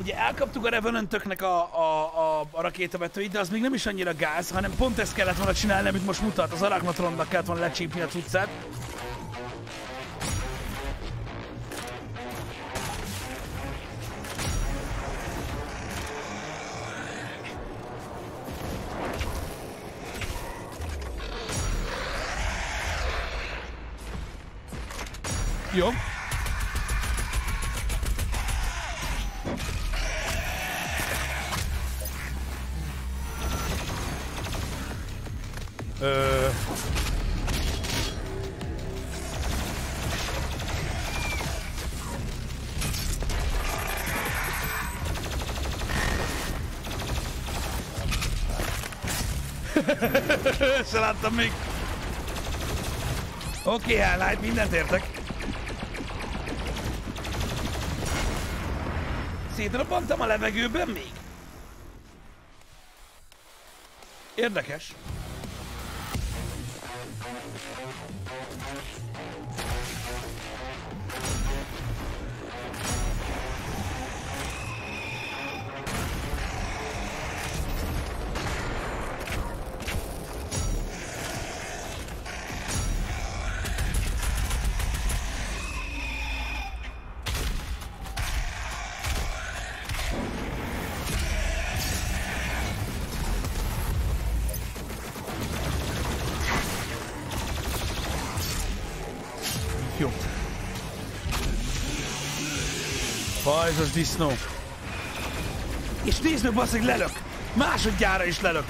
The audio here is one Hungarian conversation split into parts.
ugye elkaptuk a Revenantöknek a, a, a, a rakétavetőit, de az még nem is annyira gáz, hanem pont ezt kellett volna csinálni, amit most mutat. Az Arachnotronnak kellett volna lecsípni a cuccát. Láttam még. Oké, okay, Highlight, mindent értek. Szétrobbantam a levegőben még. Érdekes. Fajz az disznó. És nézd meg, basszeg, lelök! Másodjára is lelök!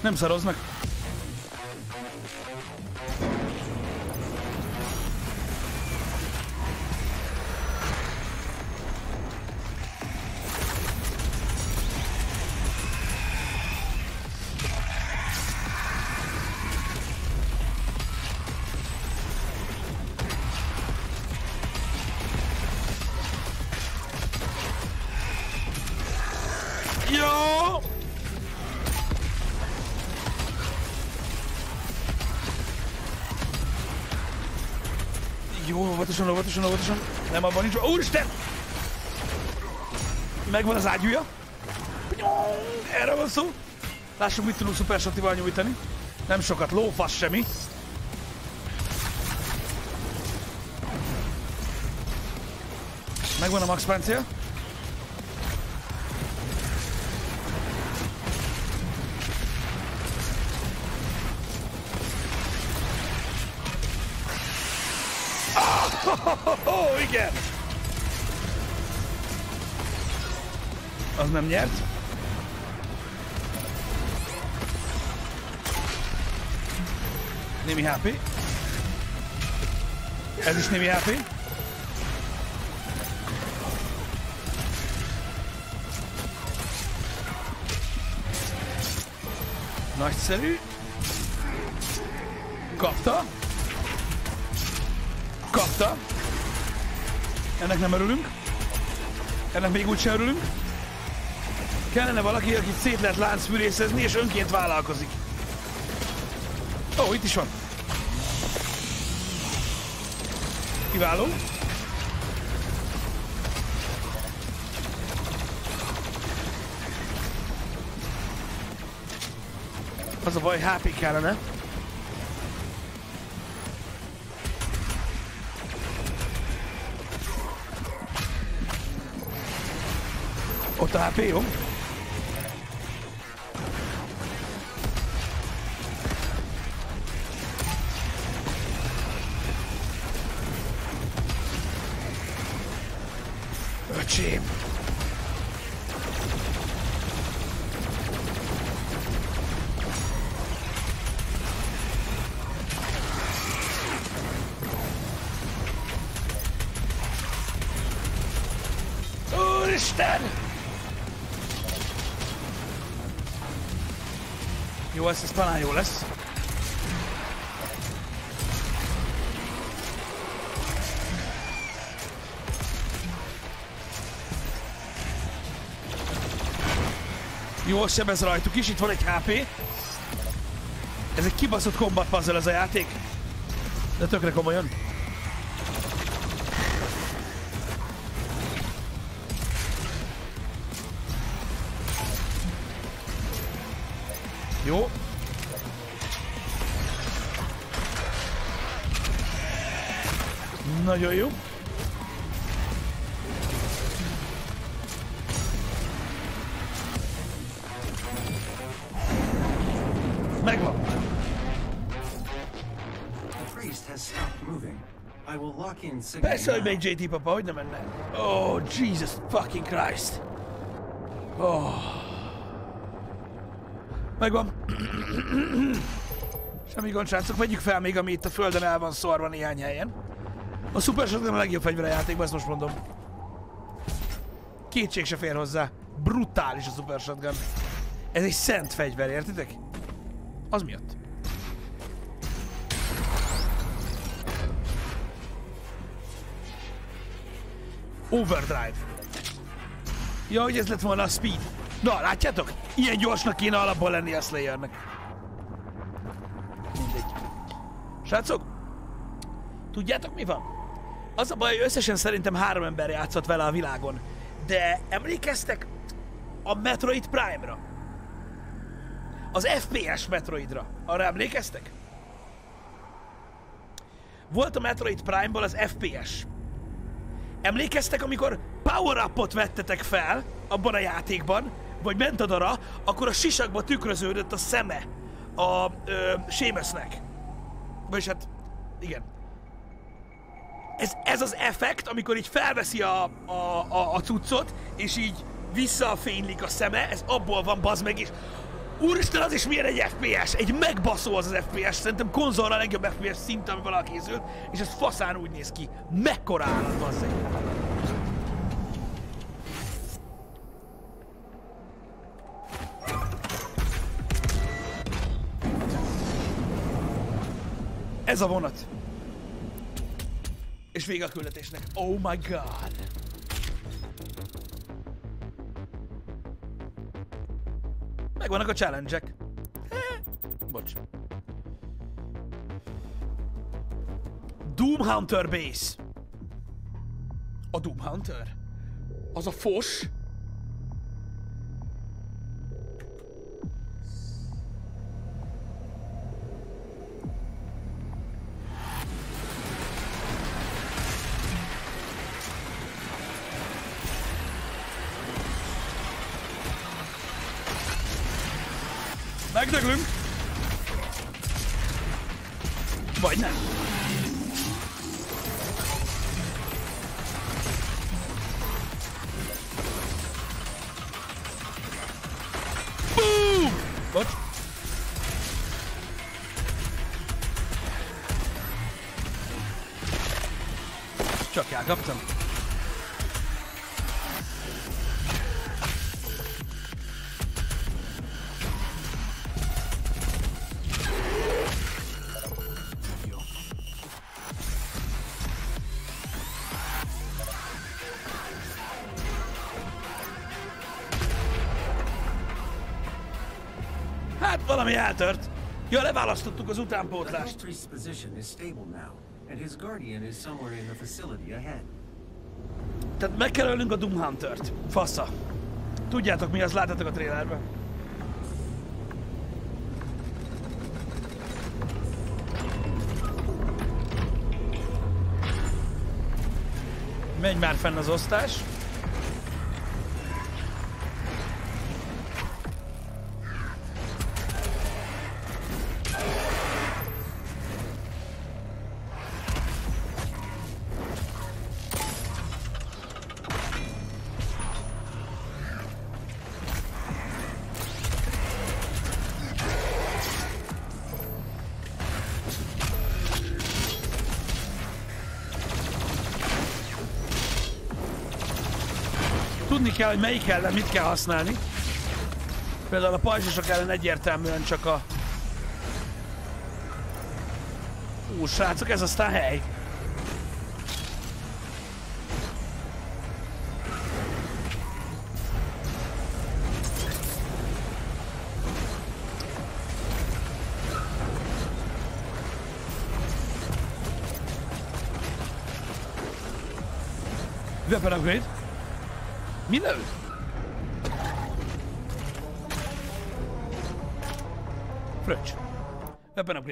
Nem szaroznak. Óvatosan, óvatosan, óvatosan. Nem abban nincs. Úristen! Megvan az ágyúja. Erre van szó. Lássuk, mit tudunk Super Shotival nyújtani. Nem sokat, lófasz semmi. Megvan a max páncél. Az nem nyert. Némi HP. Ez is némi HP. Nagyszerű. Kapta. Kapta. Ennek nem örülünk. Ennek még úgy sem örülünk. Kellene valaki, akit szét lehet láncfűrészezni, és önként vállalkozik. Ó, itt is van. Kiváló. Az a baj, HP kellene. Ott a HP, jó? Jó, sebez rajtuk is, itt van egy HP. Ez egy kibaszott combat puzzle ez a játék. De tökre komolyan. Jó. Nagyon jó. In Sigmund Persze, hogy megy JT papa, hogy nem menne. Oh, Jesus fucking Christ. Oh. Megvan. Semmi gond, srácok, vegyük fel még, ami itt a földön el van szorva néhány helyen. A Super Shotgun a legjobb fegyver a játékban, ezt most mondom. Kétség se fér hozzá. Brutális a Super Shotgun. Ez egy szent fegyver, értitek? Az miatt. Overdrive. Ja, hogy ez lett volna a speed. Na, látjátok? Ilyen gyorsnak kéne alapból lenni a Slayernek. Mindegy. Srácok, tudjátok mi van? Az a baj, hogy összesen szerintem három ember játszott vele a világon. De emlékeztek a Metroid Prime-ra? Az FPS Metroidra. Arra emlékeztek? Volt a Metroid Prime-ból az FPS. Emlékeztek, amikor power-upot vettetek fel abban a játékban, vagy ment a dara, akkor a sisakba tükröződött a szeme a ö, Seamusnek. Vagyis hát, igen. Ez, ez az effekt, amikor így felveszi a, a, a, a cuccot, és így visszafénylik a szeme, ez abból van, bazd meg, és Úristen, az is milyen egy FPS! Egy megbaszó az az FPS, szerintem konzolra a legjobb FPS szint, ami valaha készült, és ez faszán úgy néz ki. Mekkora állat, bazzeg! Ez a vonat. És vége a küldetésnek. Oh my god. Megvannak a challenge-ek. Eh, Bocs. Doom Hunter Base. A Doom Hunter? Az a fos? Jó. Hát valami eltört. Ja, leválasztottuk az utánpótlást. And his guardian is somewhere in the facility ahead. Tehát meg kell ölnünk a Doom Hunter-t. Fasza. Tudjátok mi az, láttátok a trailerben. Megy már fenn az osztás. hogy melyik ellen mit kell használni. Például a pajzsosok ellen egyértelműen csak a... Ú, srácok, ez aztán hely. Weapon upgrade. Mindegy.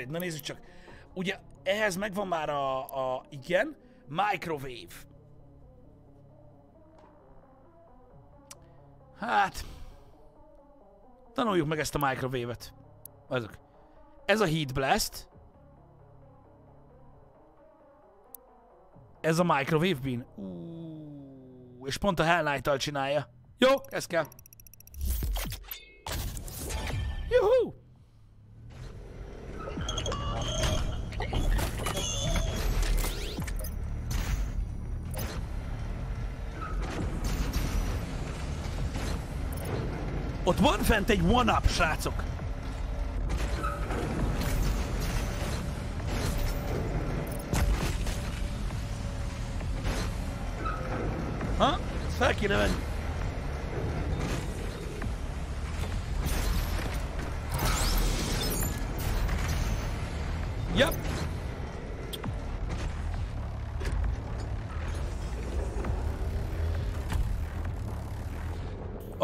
Upgrade. Na nézzük csak. Ugye ehhez megvan már a, a igen, microwave. Hát, tanuljuk meg ezt a microwave-et. Azok. Ez a Heat Blast. Ez a Microwave Bean. Uh, és pont a Hell Knight-tal csinálja. Jó, ez kell. Juhu! Ott van fent egy one-up, srácok. Ha? Fel kéne menni.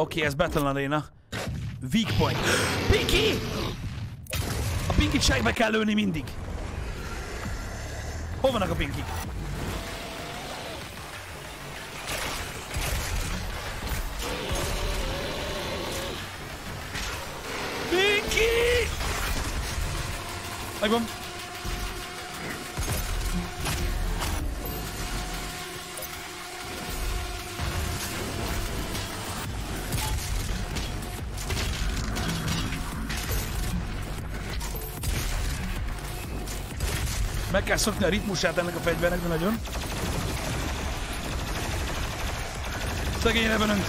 Oké, ez Battle Arena. Weak point. Pinky! A Pinky segbe kell lőni mindig. Hol vannak a Pinkik? Pinky! Megvan. Kell szokni a ritmusát ennek a fegyvernek, de nagyon. Szegény revenant.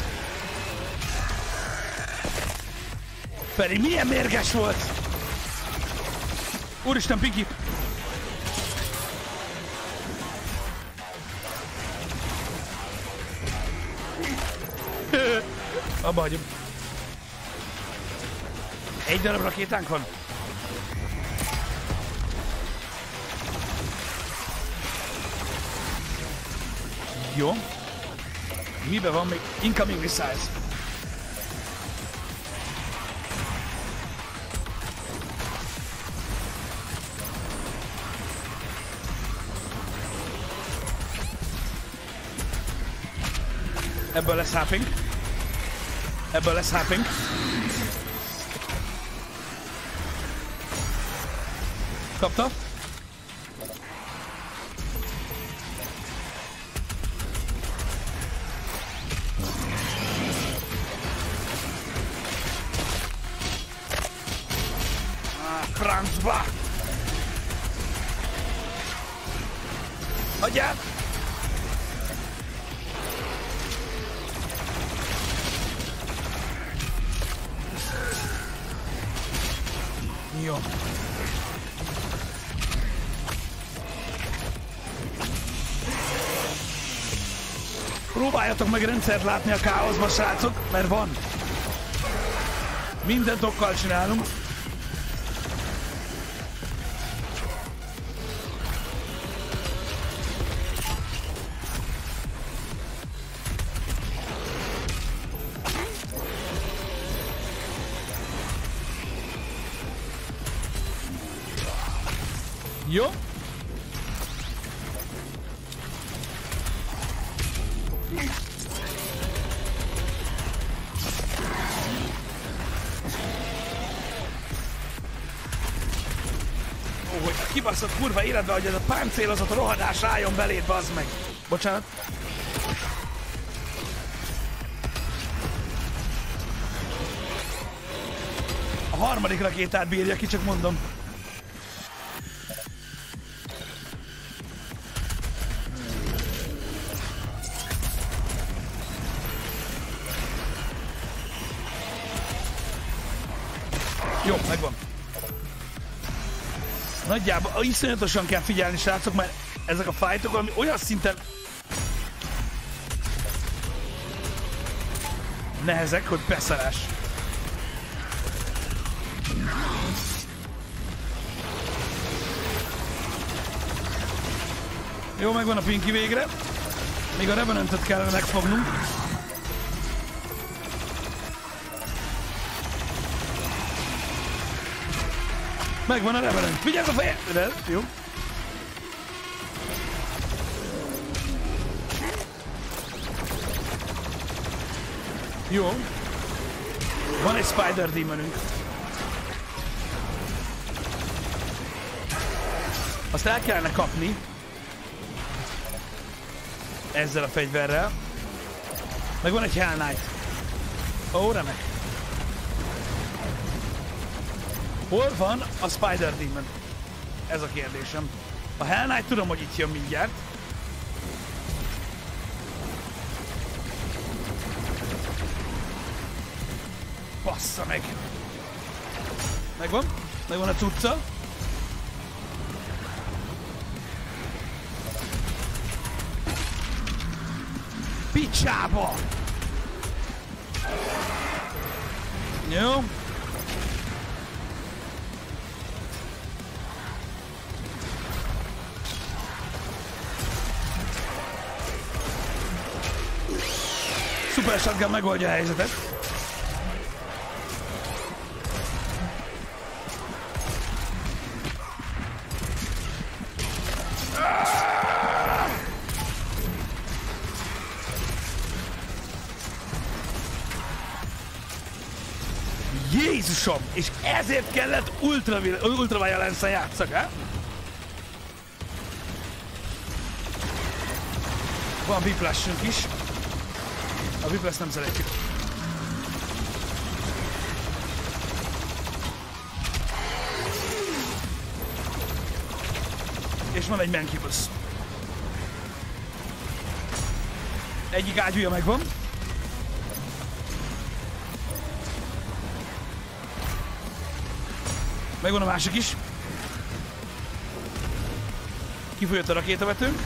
Pedig milyen mérges volt! Úristen, Pinky! Abba hagyom. Egy darab rakétánk van. Jó. Mibe van még? Incoming missiles. Ebből lesz hopping. Ebből lesz hopping. Kapta. Rendszert látni a káoszba, srácok, mert van. Mindent okkal csinálunk. Jó. Kurva életbe, hogy ez a páncélozott rohadás álljon beléd, bazd meg. Bocsánat. A harmadik rakétát bírja ki, csak mondom. Iszonyatosan kell figyelni, srácok, mert ezek a fájtok, ami olyan szinten nehezek, hogy beszarás. Jó, megvan a Pinky végre. Még a Revenantet kellene megfognunk. Megvan a Revenant. Vigyázz a fejedre! Jó. Jó. Van egy Spider Demonünk. Azt el kellene kapni. Ezzel a fegyverrel. Meg van egy Hell Knight. Ó, remek. Hol van a Spider Demon? Ez a kérdésem. A Hell Knight tudom, hogy itt jön mindjárt. Bassza meg! Megvan? Megvan a cucca? Picsába! Jó. Shotgun megoldja a helyzetet. Jézusom! És ezért kellett ultra, ultraviolence játszak, ha? Van whiplash is. A whiplash nem szeretjük. És van egy Mancubus. Egyik ágyúja megvan. Megvan a másik is. Kifolyott a rakétavetőnk.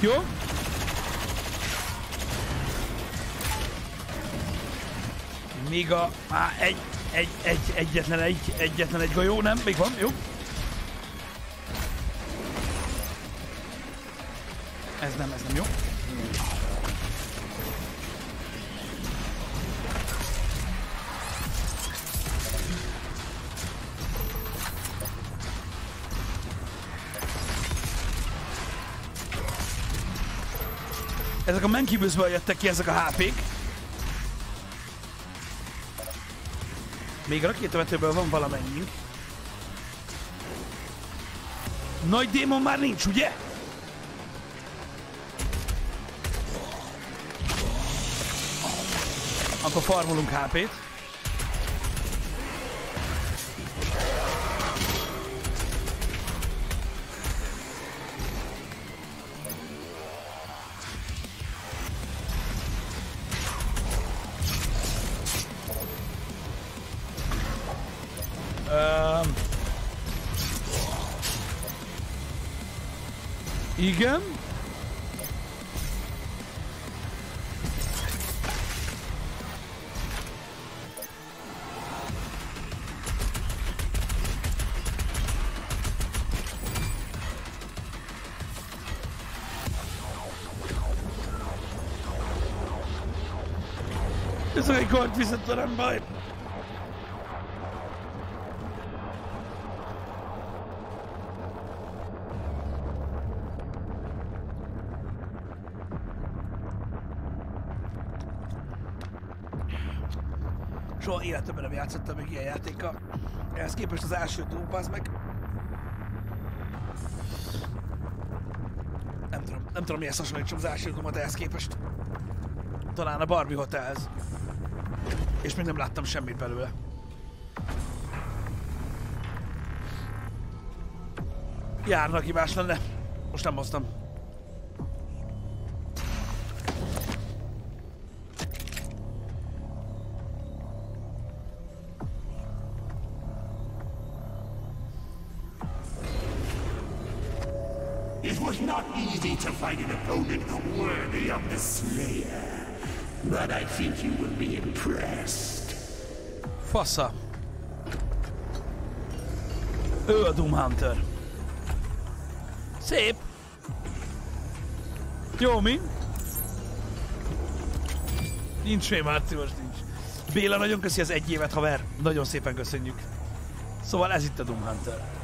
Jó. Még a... Á, egy, egy, egy, egyetlen egy, egyetlen egy golyó, nem? Még van, jó. Ez nem, ez nem jó. A Mankibusből jöttek ki ezek a HP-k. Még a rakétavetőből van valamennyi. Nagy démon már nincs, ugye? Akkor farmolunk HP-t. Igen. Ez egy kart viszont nem baj. Soha életemben nem játszottam még ilyen játékkal. Ehhez képest az első Doom, az meg. Nem tudom, nem tudom mihez hasonlítsam az első Doom-ot ehhez képest. Talán a Barbie Hotelhez. És még nem láttam semmit belőle. Járna, aki más lenne. Most nem hoztam. Think you will be impressed. Fasza. Ő a Doom Hunter. Szép. Jó, mi? Nincs még március, nincs. Béla, nagyon köszi az egy évet, haver. Nagyon szépen köszönjük. Szóval ez itt a Doom Hunter.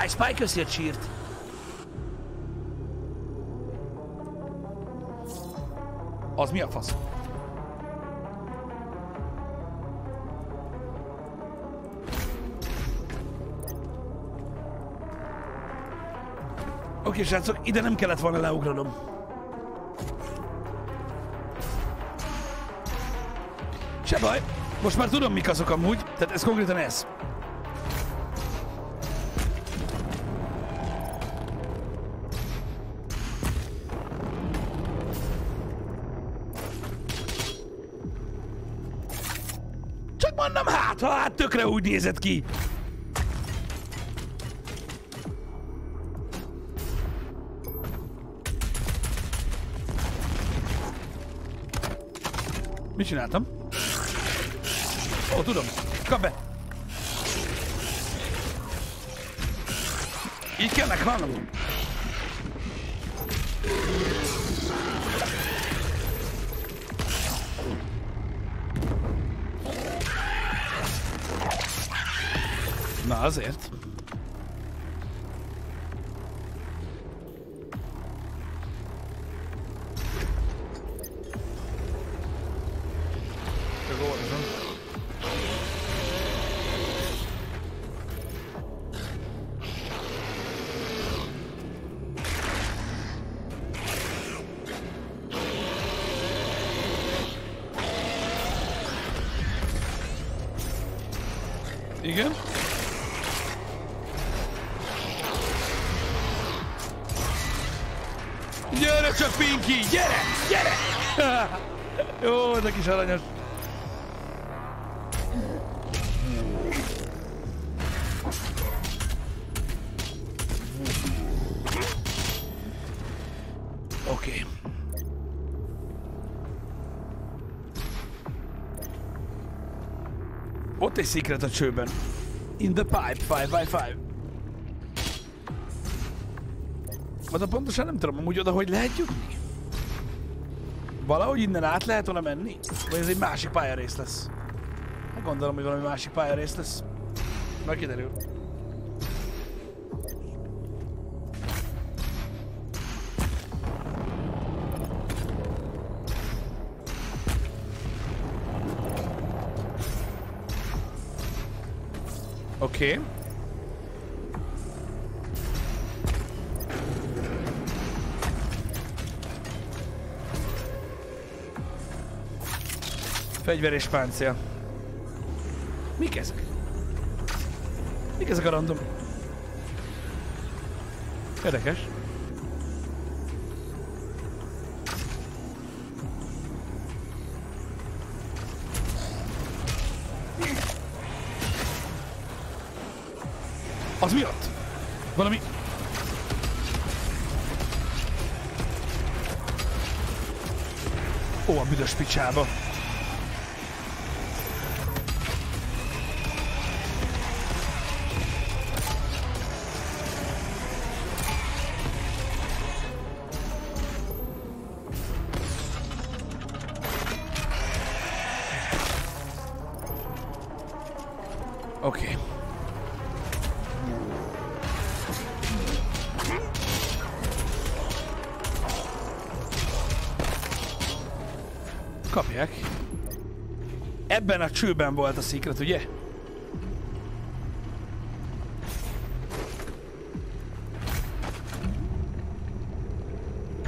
Áj, Spike köszi a csírt. Az mi a fasz? Oké, srácok, ide nem kellett volna leugranom. Se baj, most már tudom mik azok amúgy, tehát ez konkrétan ez. Tökre úgy nézett ki. Mit csináltam? Ó, tudom. Kap be! Így kell meghalnom. rasert. Pinky! Gyere! Gyere! Jó, ez a kis aranyos. Oké. Ott egy secret a csőben. In the pipe, 5 by 5 Oda pontosan nem tudom, amúgy oda hogy lehet jutni? Valahogy innen át lehet oda menni? Vagy ez egy másik pályarész lesz? Hát gondolom, hogy valami másik pályarész lesz. Majd kiderül. Oké. Okay. Fegyver és páncél. Mik ezek? Mik ezek a random? Érdekes. Az mi ott? Valami... Ó, a büdös picsába. Oké. Okay. Kapják. Ebben a csőben volt a secret, ugye?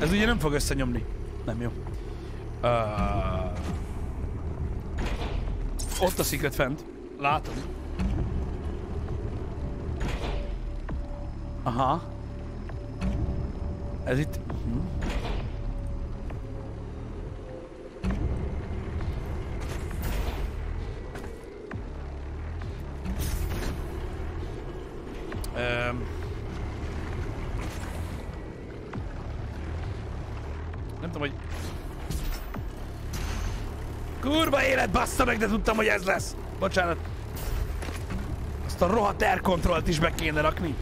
Ez ugye nem fog összenyomni. Nem jó. Uh... Ott a secret fent. Látod? Aha. Ez itt... Hm? Nem tudom, hogy... Kurva élet, bassza meg, de tudtam, hogy ez lesz! Bocsánat. A rohadt air controlt is be kéne rakni.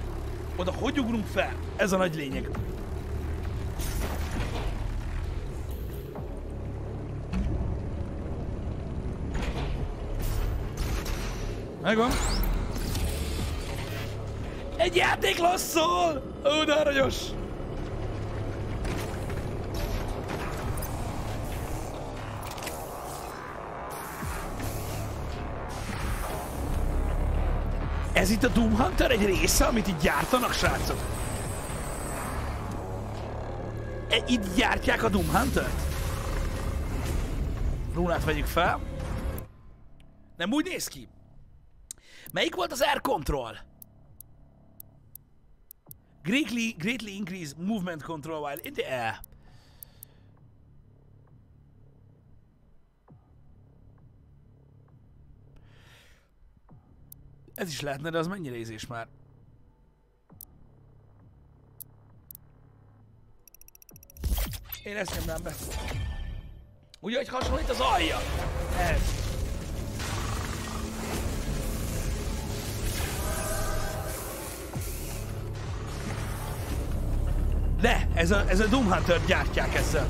Oda hogy ugrunk fel? Ez a nagy lényeg. Megvan. Egy játék lasszol! Ó, de aranyos! Ez itt a Doom Hunter egy része, amit itt gyártanak, srácok? E, itt gyártják a Doom Hunter-t? Rúnát vegyük fel. Nem úgy néz ki. Melyik volt az Air Control? Greatly, greatly increase movement control while in the air. Ez is lehetne, de az mennyire ízés már? Én ezt nyomnám be. Ugye, hogy hasonlít az alja? Ez. De, ez a, ez a Doom Hunter gyártják ezzel.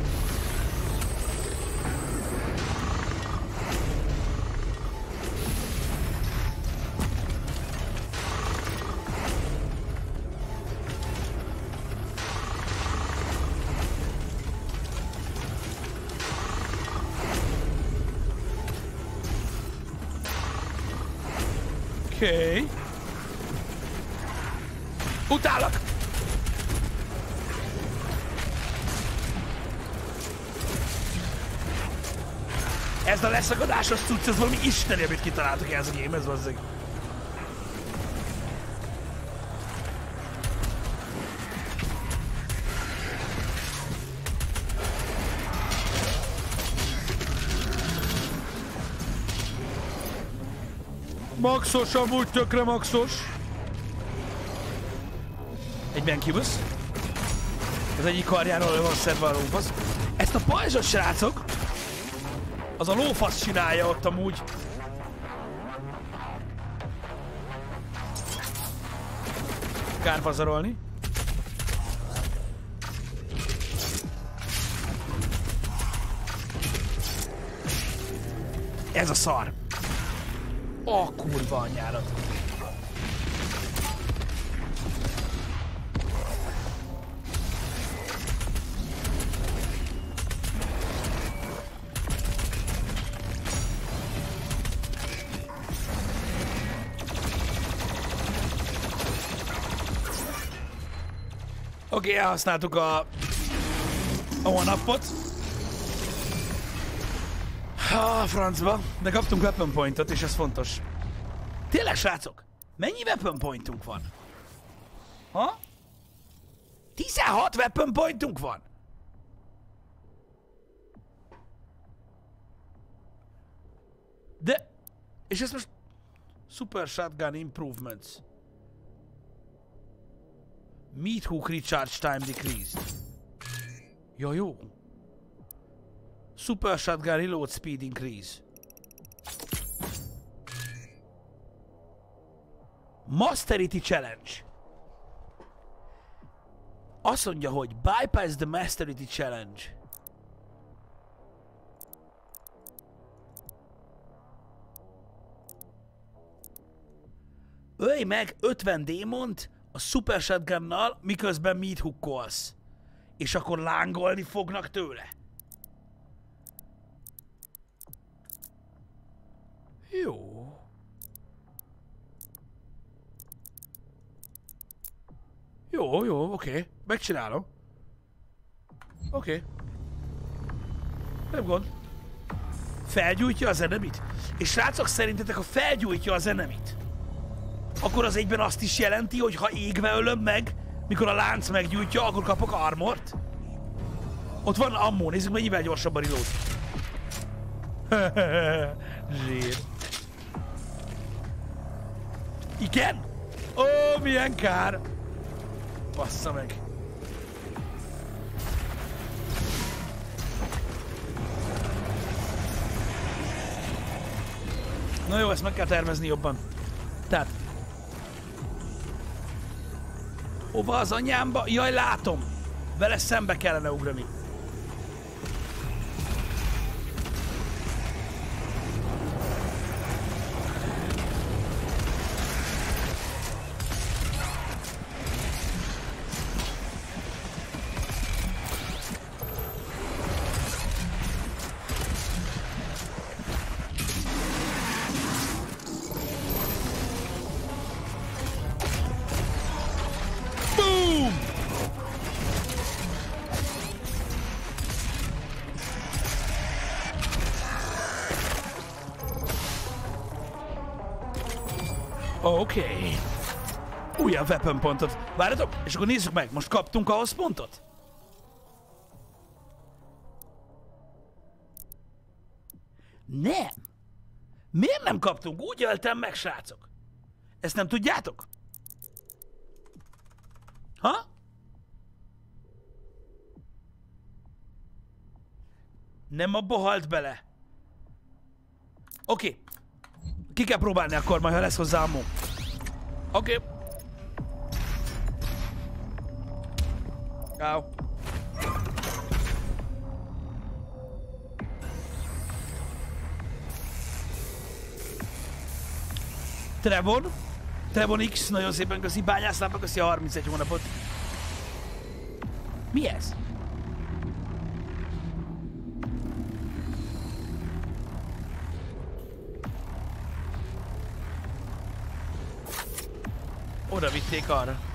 Leszakadásos cucc, ez valami isteni, amit kitaláltak ez a game, ez vazzeg. Maxos, amúgy tökre maxos. Egyben kibusz. Az egyik karjáról van szedve a lófasz. Ezt a pajzsot, srácok, az a lófasz csinálja ott amúgy. Kár pazarolni. Ez a szar. A kurva anyárat. Oké, okay, elhasználtuk a, a one-upot. Ha, francba. De kaptunk weapon pointot, és ez fontos. Tényleg, srácok? Mennyi weapon pointunk van? Ha? 16 weapon pointunk van? De... És ez most... Super Shotgun Improvements. Meat hook recharge time decreased. Ja, jó. Super shotgun reload speed increase. Masterity challenge. Azt mondja, hogy bypass the masterity challenge. Ölj meg 50 démont, a Super Shotgunnal, miközben meat hookolsz. És akkor lángolni fognak tőle. Jó. Jó, jó, oké. Okay. Megcsinálom. Oké. Okay. Nem gond. Felgyújtja az enemit? És srácok, szerintetek, ha felgyújtja az enemit, akkor az egyben azt is jelenti, hogy ha égve ölöm meg, mikor a lánc meggyújtja, akkor kapok armort? Ott van ammó, nézzük mennyivel gyorsabban ilót. Zsír. Igen? Ó, milyen kár! Bassza meg. Na jó, ezt meg kell tervezni jobban. Tehát Hova az anyámba? Jaj, látom! Vele szembe kellene ugrani. Weapon pontot. Várjatok, és akkor nézzük meg, most kaptunk ahhoz pontot? Nem. Miért nem kaptunk? Úgy öltem meg, srácok. Ezt nem tudjátok? Ha? Nem abba halt bele. Oké. Okay. Ki kell próbálni akkor majd, ha lesz hozzá. Oké. Okay. Ciao. Trevor. Trevor X, nagyon szépen köszi. Bányászlápa köszi a 31 hónapot. Mi ez? Oda vitték arra.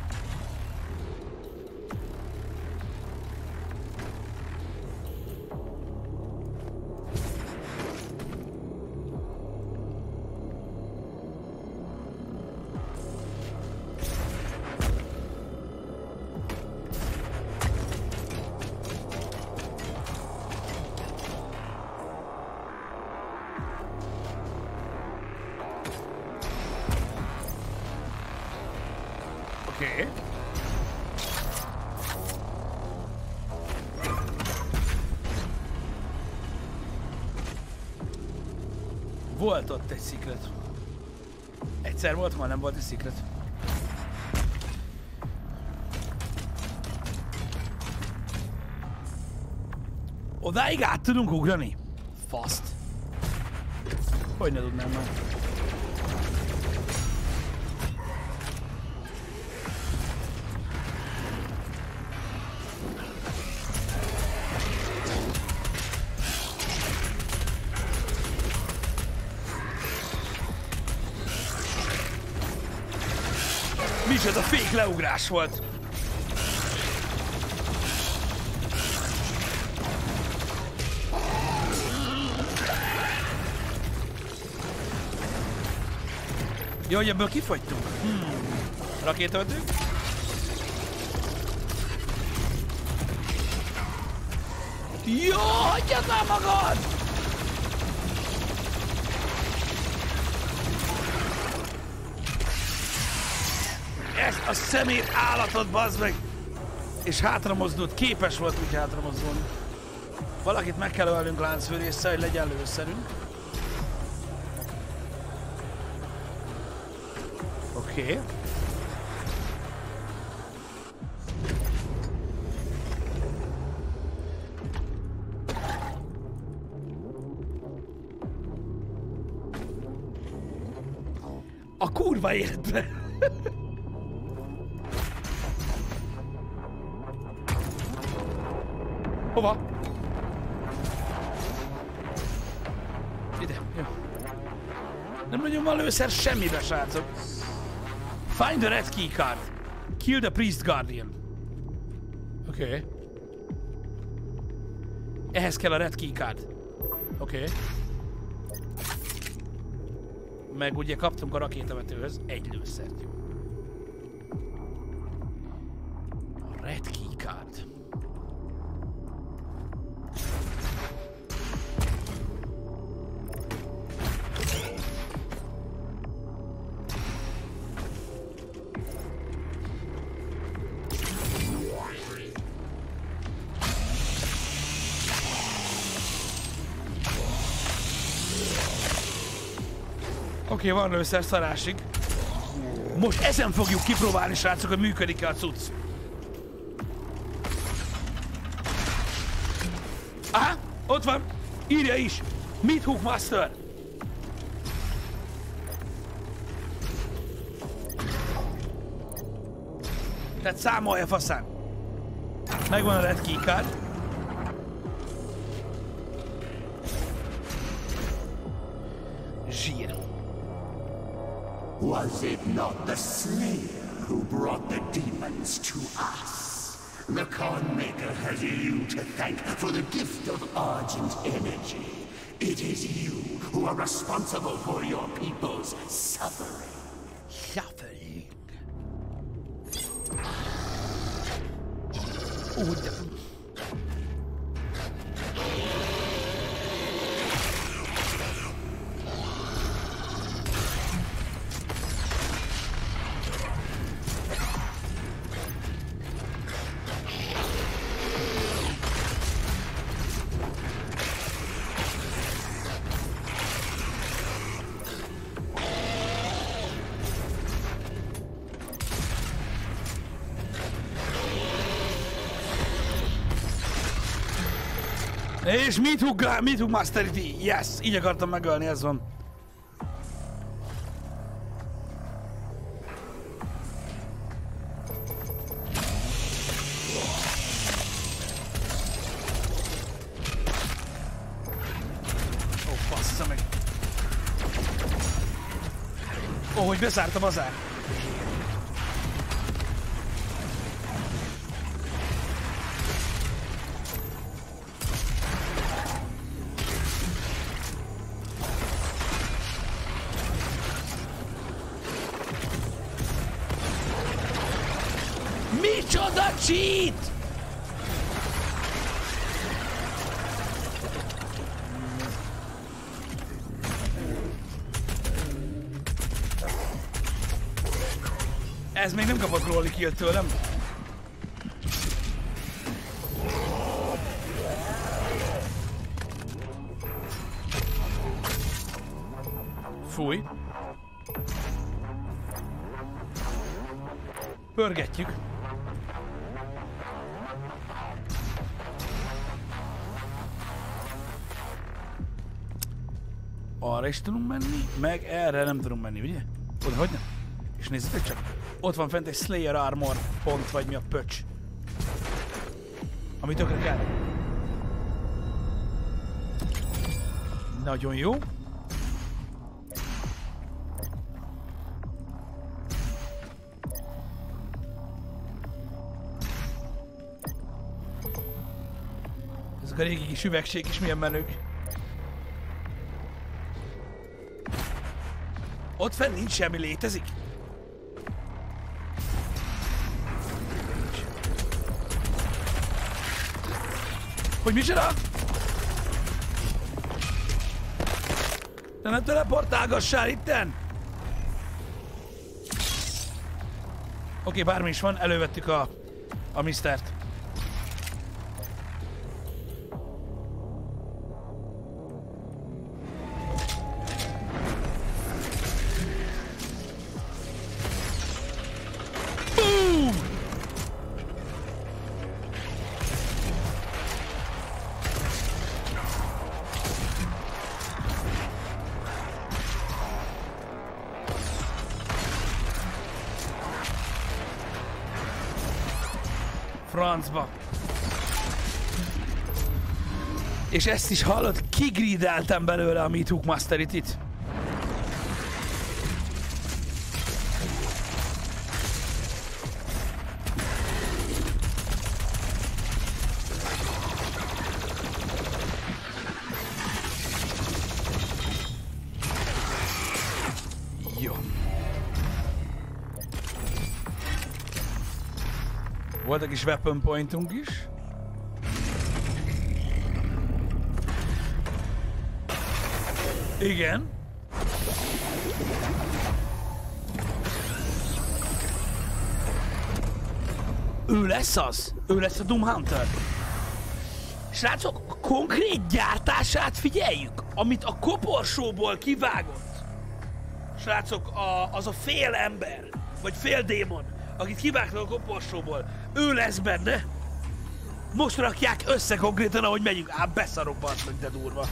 Ott egy secret. Egyszer volt, ma nem volt egy secret. Odáig át tudunk ugrani? Faszt. Hogy ne tudnám már. Leugrás volt. Jó, hogy ebből kifogytunk. Hmm. Rakétavető? Jó, hagyjad már magad! Ezt a szemét állatot, bazd meg! És hátra mozdult, képes volt úgy hátra mozdulni. Valakit meg kell ölnünk láncfűrésszel, hogy legyen lőszerünk. Oké. Okay. A kurva életbe! Lőszer semmibe, srácok. Find the red key card. Kill the priest guardian. Oké. Okay. Ehhez kell a red key card. Oké. Okay. Meg ugye kaptunk a rakétavetőhöz egy lőszert, jó. A red key card. Oké, van lőszer szarásig. Most ezen fogjuk kipróbálni, srácok, hogy működik-e a cucc. Aha, ott van. Írja is. Meat Hook Master. Tehát számolja faszán. Megvan a red keycard. Was it not the Slayer who brought the demons to us? The Khan Maker has you to thank for the gift of Argent energy. It is you who are responsible for your people's suffering. És mit hug, mit hug Masterity? Yes! Így akartam megölni, ez van. Ó, bassza meg. Ó, hogy bezárt a bazár. Kill tőlem. Fúj. Pörgetjük. Arra is tudunk menni, meg erre nem tudunk menni, ugye? Oda, hogy nem? És nézzétek csak, ott van fent egy Slayer Armor pont, vagy mi a pöcs. Ami tökre kell. Nagyon jó. Ezek a régi kis üvegsék is milyen menők. Ott fenn nincs semmi létezik? Hogy micsoda? De ne teleportálgassál itten! Oké, okay, bármi is van, elővettük a, a misztert. És ezt is hallod, kigrideltem belőle a Meat Hook Masterity-t. Jó. Volt egy kis weapon pointunk is. Igen. Ő lesz az? Ő lesz a Doom Hunter? Srácok, konkrét gyártását figyeljük, amit a koporsóból kivágott. srácok, a, az a fél ember, vagy fél démon, akit kivágtak a koporsóból, ő lesz benne. Most rakják össze konkrétan, ahogy megyünk. Á, beszarok, meg, de durva.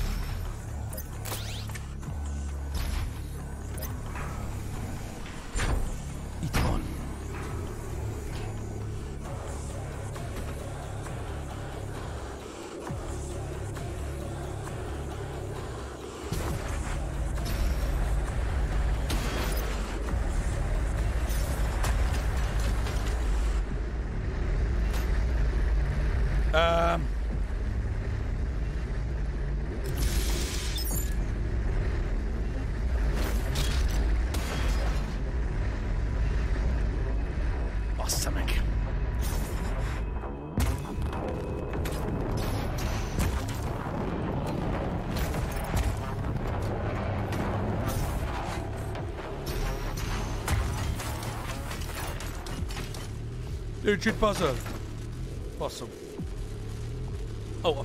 Nincs itt puzzle. Basszom. Ó, a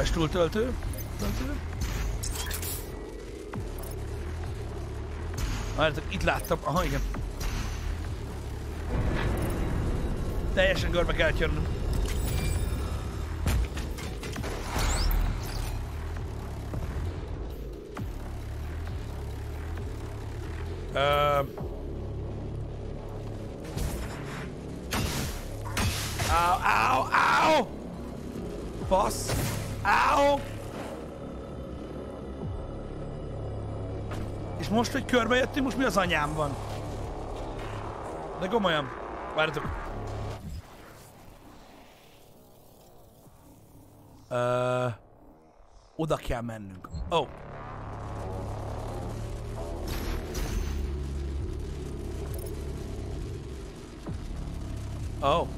A pajstúl töltő. töltő. Várjátok, itt láttam. Aha, igen. Teljesen görbe kellett jönnöm. Körbejöttünk, most mi az anyám van? De komolyan. Várjatok. Ö, oda kell mennünk. Oh. Oh.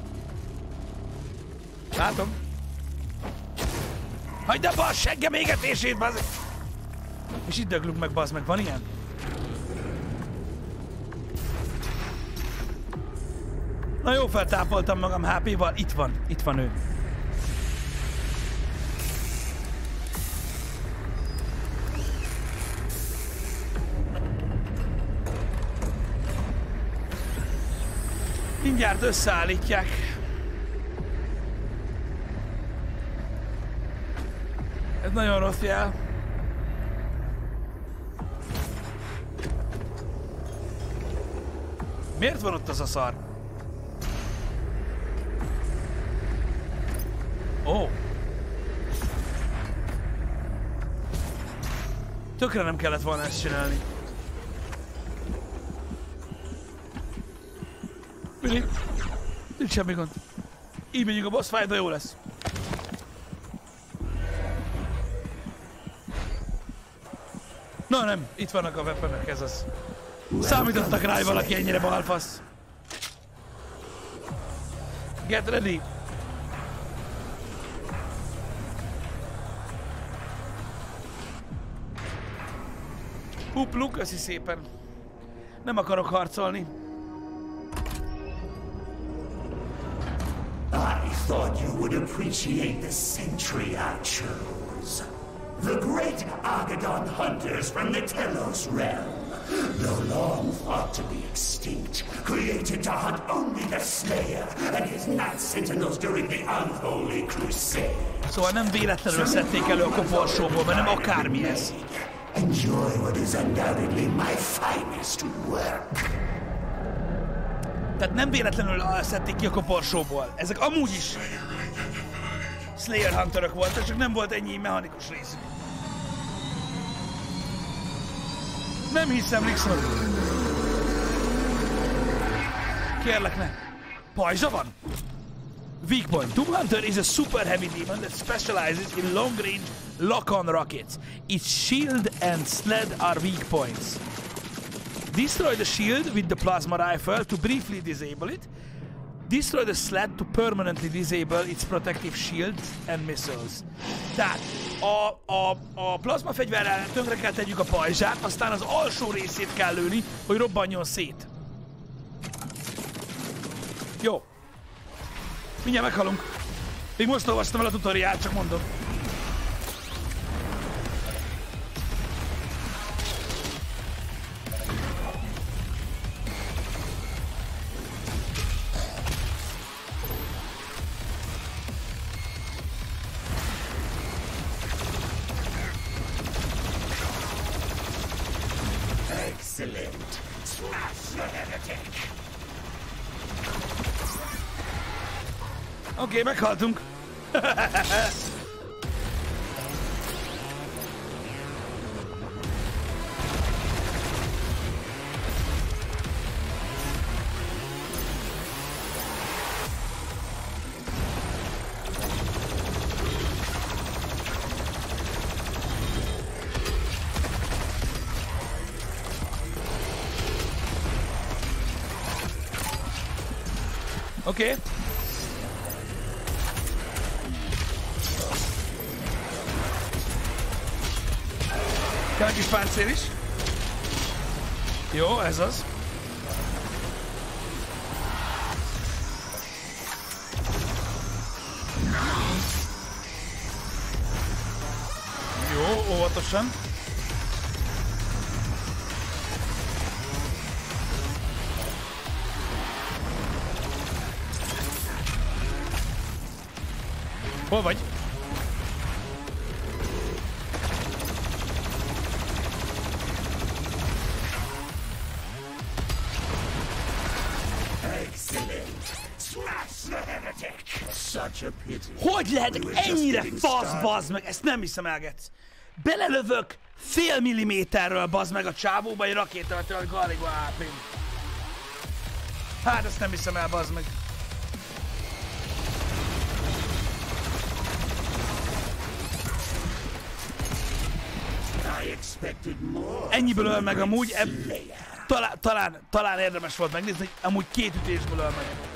Látom. Hagyd abba a seggem égetését, bazd! És itt döglünk meg, bazd meg, van ilyen? Na jó, feltápoltam magam HP-val, itt van, itt van ő. Mindjárt összeállítják. Ez nagyon rossz jel. Miért van ott az a szar? Ó. Tökre nem kellett volna ezt csinálni. Mindig. Nincs semmi gond. Így megyünk a boss fight, jó lesz. Na nem, itt vannak a weaponok, ez az. Számítottak rá, hogy valaki ennyire balfasz. Get ready. Huplu, köszi szépen. Nem akarok harcolni. I thought you would appreciate the sentry I chose. The great Agadon hunters from the Telos realm. Though long thought to be extinct, created to hunt only the Slayer and his Night Sentinels during the Unholy Crusade. Szóval nem véletlenül szedték elő a koporsóból, mert nem akármi ez. Enjoy what is undoubtedly my finest work. Tehát nem véletlenül ah, szedték ki a koporsóból. Ezek amúgy is Slayer Hunterök voltak, csak nem volt ennyi mechanikus részük. Nem hiszem, Nixon. Kérlek, ne. Pajzsa van? Weak point. Doom Hunter is a super heavy demon that specializes in long-range lock-on rockets. Its shield and sled are weak points. Destroy the shield with the plasma rifle to briefly disable it. Destroy the sled to permanently disable its protective shields and missiles. Tehát a, a, a plazma fegyverrel tönkre kell tegyük a pajzsát, aztán az alsó részét kell lőni, hogy robbanjon szét. Jó. Mindjárt meghalunk. Még most olvastam el a tutoriát, csak mondom. Oké, óvatosan. Hol vagy? Hogy lehet ennyire fasz, bazd meg? Ezt nem hiszem el, Getsz. Belelövök fél milliméterről, bazd meg a csávóba egy rakétavető, hogy Garigo áp Hát ezt nem hiszem el, bazd meg. Ennyiből öl meg amúgy, eb- talán, talán, talán érdemes volt megnézni, amúgy két ütésből öl meg.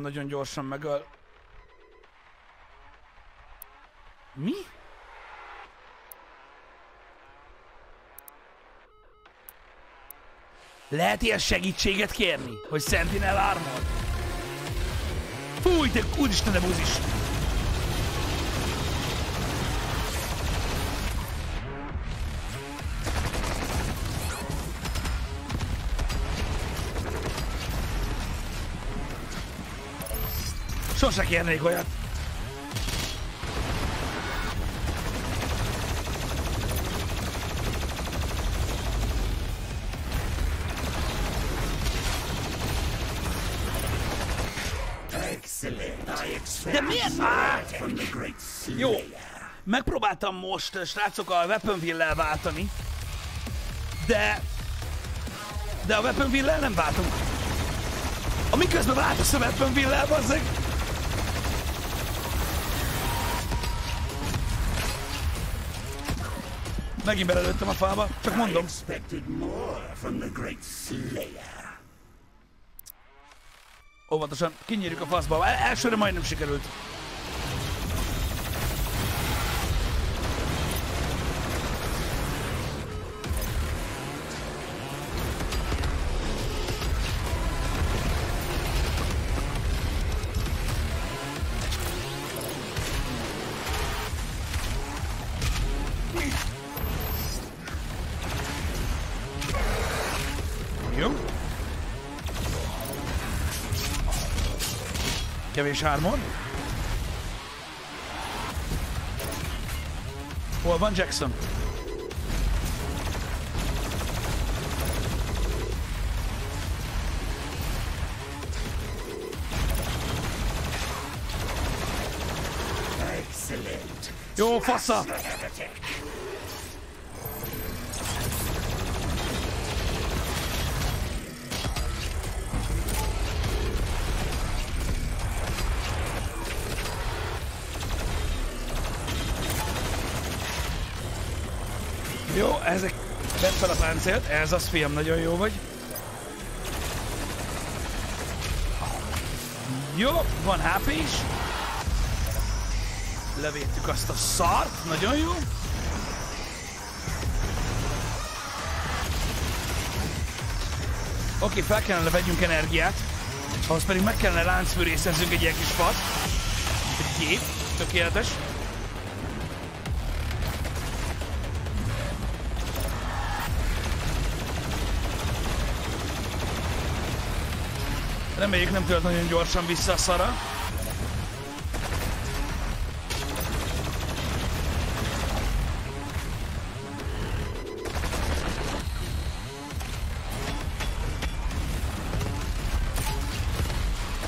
Nagyon gyorsan megöl. Mi? Lehet ilyen segítséget kérni? Hogy Sentinel Armor? Fúj, de úristen, de buzis! Sose kérnék olyat. De miért? great Jó. Megpróbáltam most, srácok, a Weaponville-lel váltani. De... De a Weaponville-lel nem váltunk. A miközben váltasz a Weaponville-lel, bazzeg! Megint belelőttem a fába, csak mondom. Óvatosan, kinyírjuk a faszba. El- elsőre majdnem sikerült. 3-3-on. Jackson. Excellent. Your fossa. Fel a páncélt, ez az fiam, nagyon jó vagy. Jó, van HP is. Levédtük azt a szart, nagyon jó. Oké, fel kellene vegyünk energiát, ahhoz pedig meg kellene láncfűrészezzünk egy ilyen kis fat. Egy gép, tökéletes. Reméljük nem tölt nagyon gyorsan vissza a szara.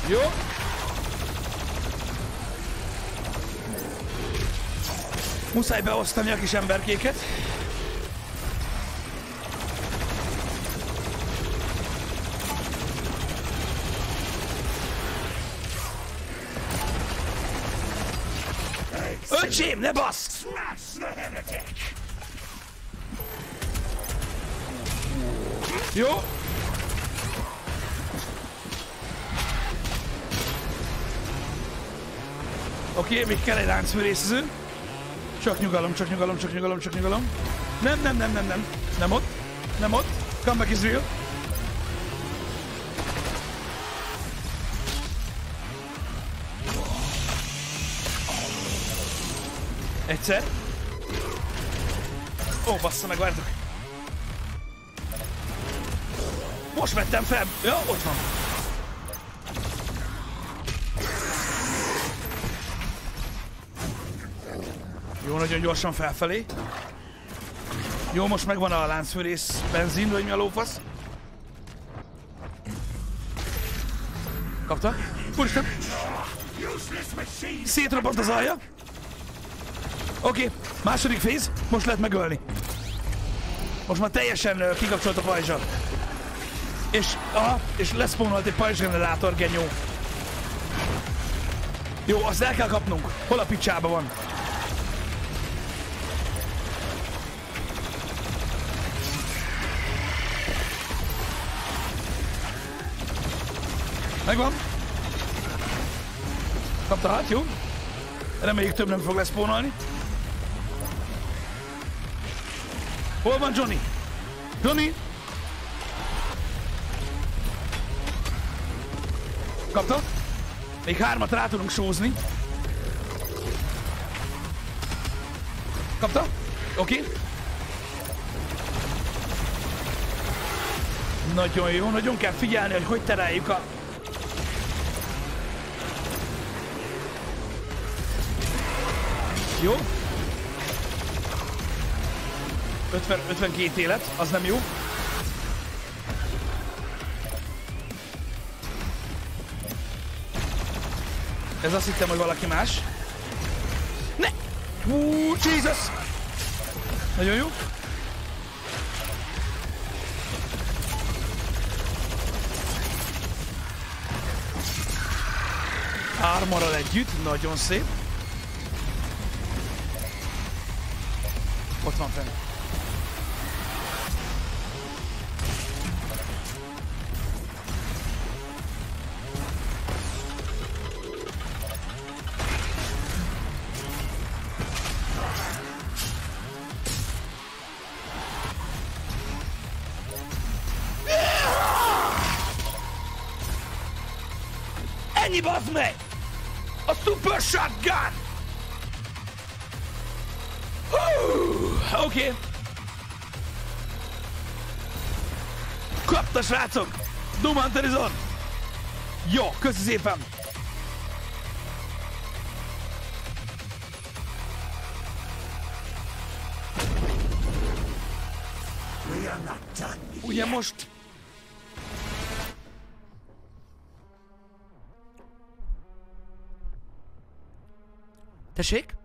Jó. Muszáj beosztani a kis emberkéket. Jó? Oké, okay, még kell egy láncfűrészező. Csak nyugalom, csak nyugalom, csak nyugalom, csak nyugalom. Nem, nem, nem, nem, nem. Nem ott. Nem ott. Come back is real. Egyszer. Ó, bassza meg, várjatok. Most vettem fel. Ja, ott van. Jó, nagyon gyorsan felfelé. Jó, most megvan a láncfűrész benzin, vagy mi a lófasz. Kapta? Úristen, szétrobbant az alja. Oké, második féz, most lehet megölni. Most már teljesen kikapcsolt a pajzsa. És, aha, és leszpónolt egy pajzsgenerátor, genyó. Jó, azt el kell kapnunk. Hol a picsába van? Megvan. Kapta hát, jó? Reméljük több nem fog leszpónolni. Hol van Johnny? Johnny? Kapta? Még hármat rá tudunk sózni. Kapta? Oké. Okay. Nagyon jó, nagyon kell figyelni, hogy hogy tereljük a... Jó. 50, 52 élet, az nem jó. Ez azt hittem, hogy valaki más. Ne! Hú, Jesus! Nagyon jó. Armorral együtt, nagyon szép. Ott van fenn. A shotgun! Hú, oké. Okay. Kapta, srácok! Doom Hunter! Jó, köszi szépen! Ugye most Herr Schick?